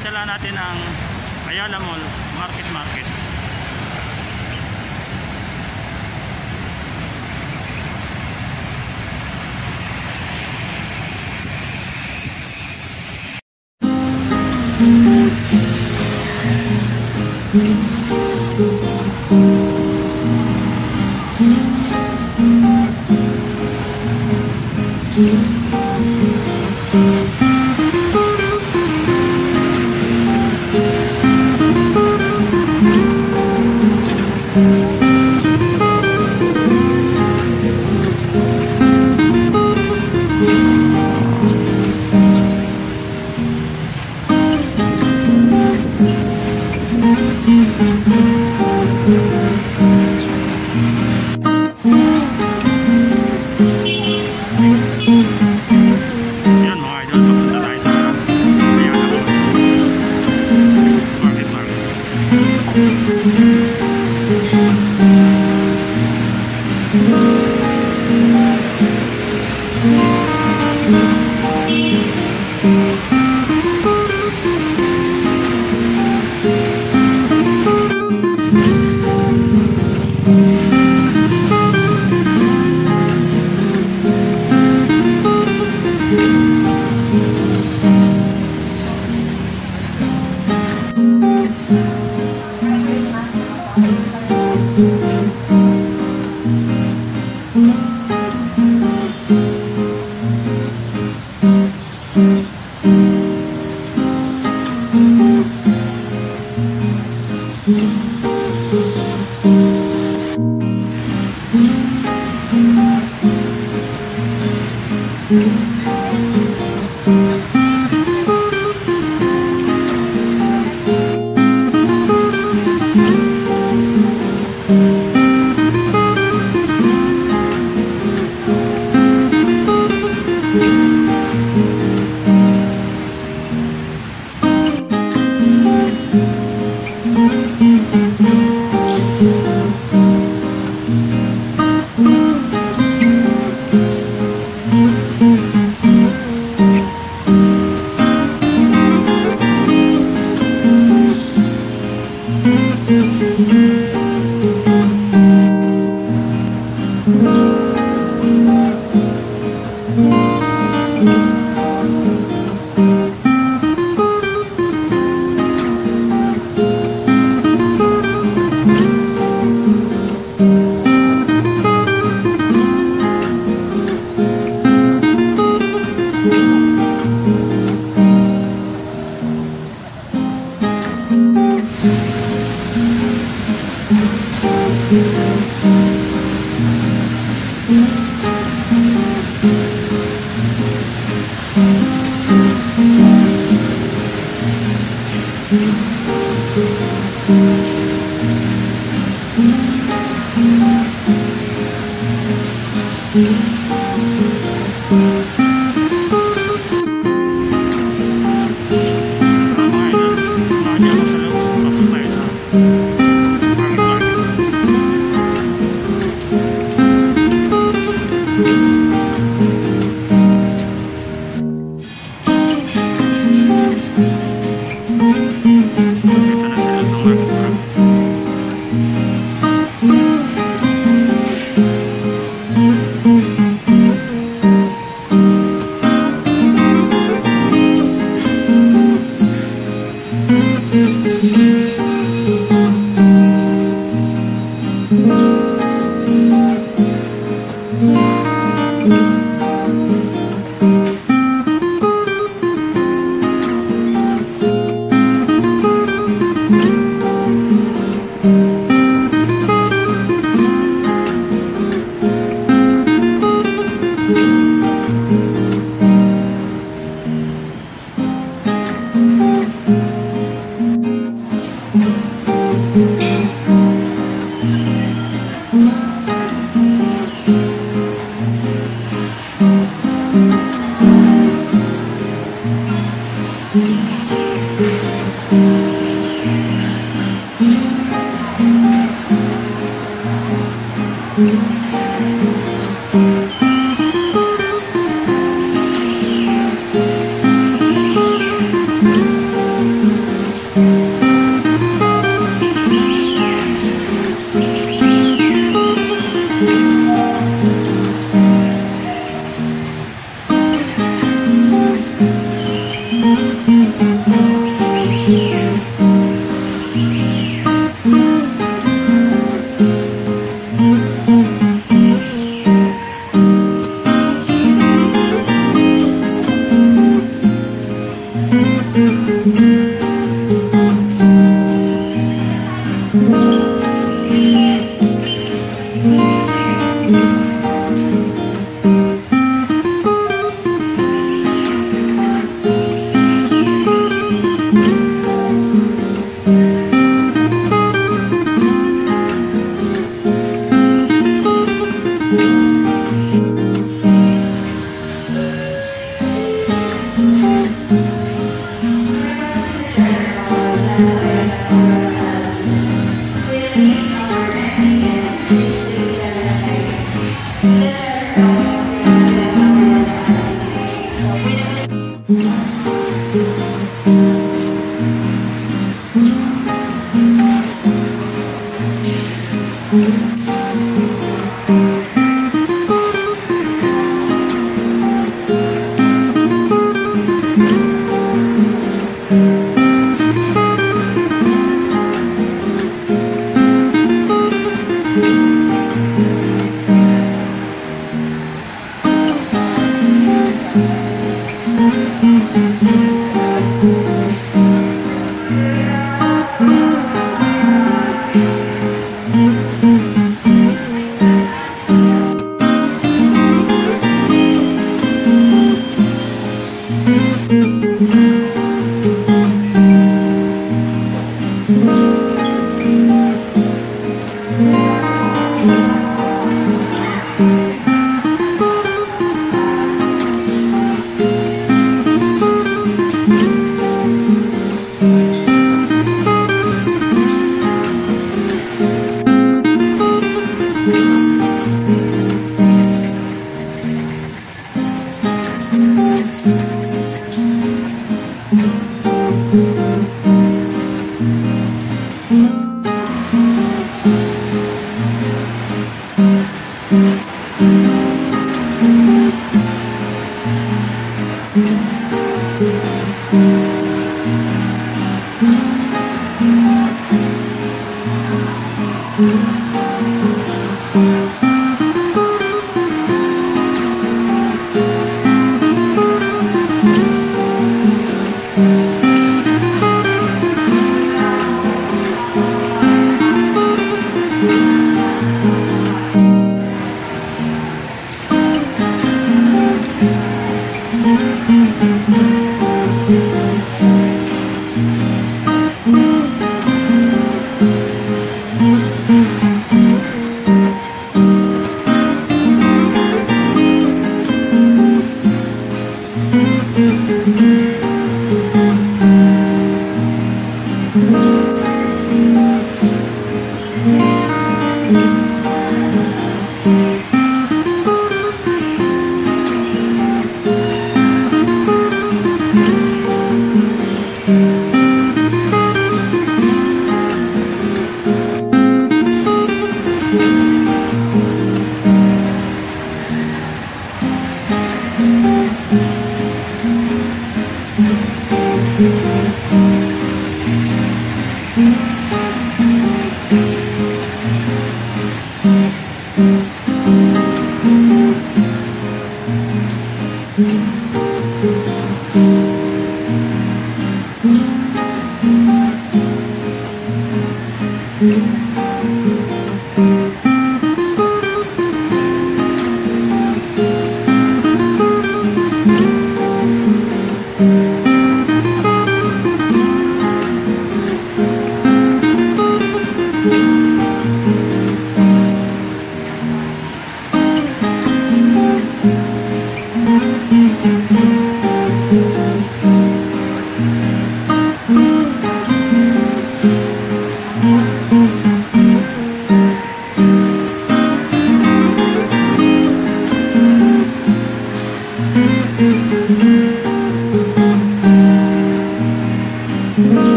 to, papasyalan natin ang Ayala Malls Market Market. Yun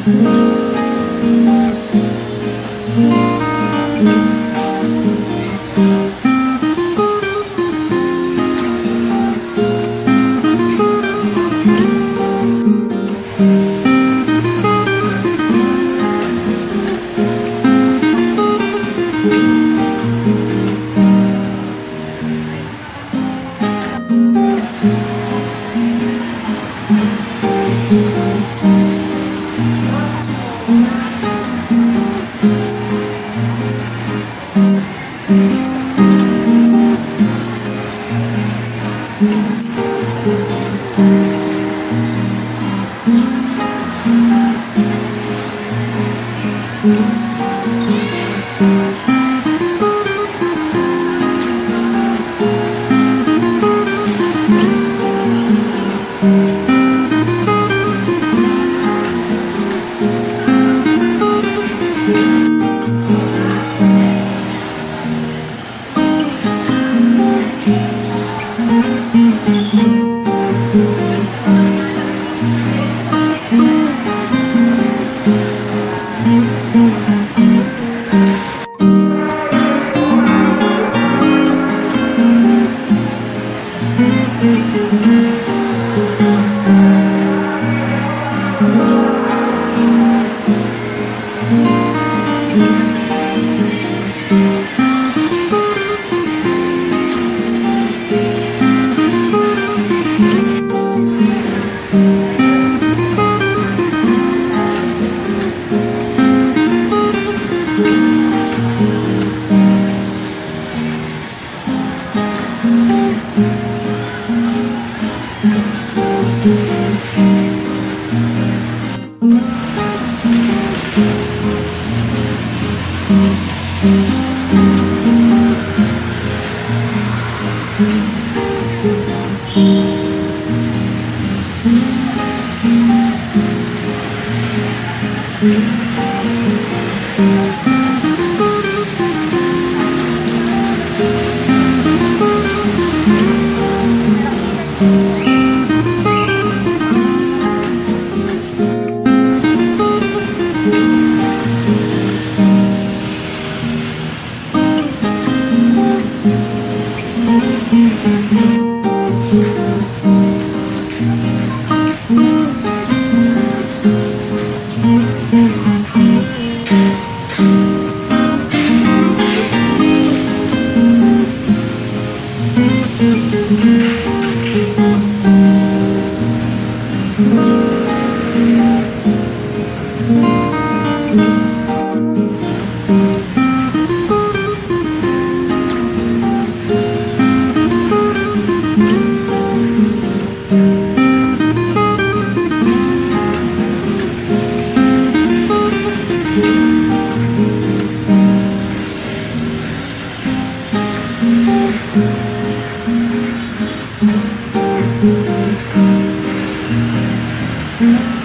Mm-hmm. Mm-hmm.